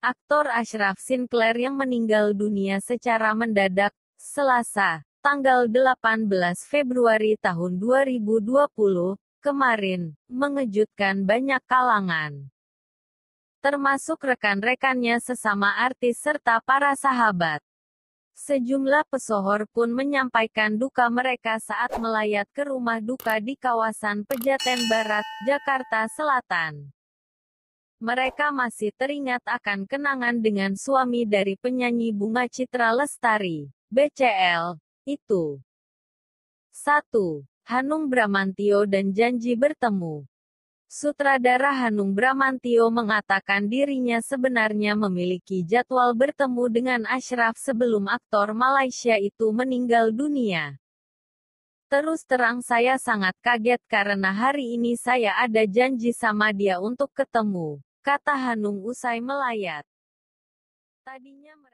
Aktor Ashraf Sinclair yang meninggal dunia secara mendadak, Selasa, tanggal 18 Februari tahun 2020, kemarin, mengejutkan banyak kalangan. Termasuk rekan-rekannya sesama artis serta para sahabat. Sejumlah pesohor pun menyampaikan duka mereka saat melayat ke rumah duka di kawasan Pejaten Barat, Jakarta Selatan. Mereka masih teringat akan kenangan dengan suami dari penyanyi Bunga Citra Lestari, BCL, itu. 1. Hanung Bramantio dan janji bertemu. Sutradara Hanung Bramantio mengatakan dirinya sebenarnya memiliki jadwal bertemu dengan Ashraf sebelum aktor Malaysia itu meninggal dunia. Terus terang saya sangat kaget karena hari ini saya ada janji sama dia untuk ketemu kata Hanung usai melayat. Tadinya mereka